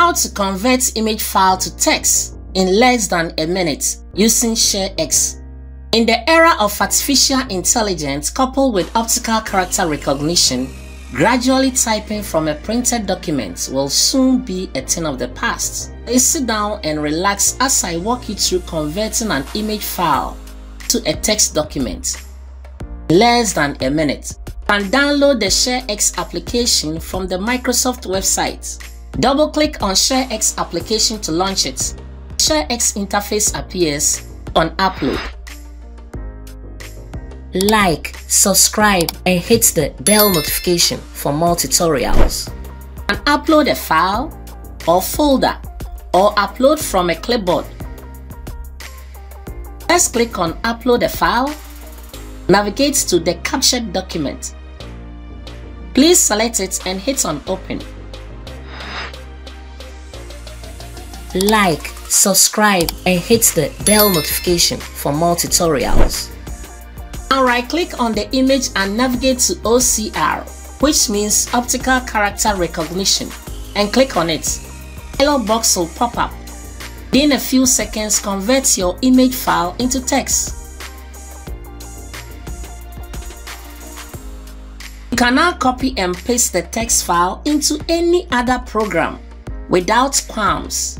How to convert image file to text in less than a minute using ShareX. In the era of artificial intelligence coupled with optical character recognition, gradually typing from a printed document will soon be a thing of the past. Please sit down and relax as I walk you through converting an image file to a text document. Less than a minute. You can download the ShareX application from the Microsoft website. Double click on ShareX application to launch it. ShareX interface appears on upload. Like, subscribe and hit the bell notification for more tutorials. And upload a file or folder or upload from a clipboard. First click on upload a file. Navigate to the captured document. Please select it and hit on open. Like, subscribe and hit the bell notification for more tutorials. Now right click on the image and navigate to OCR which means optical character recognition and click on it. Dialog box will pop up. In a few seconds convert your image file into text. You can now copy and paste the text file into any other program without qualms.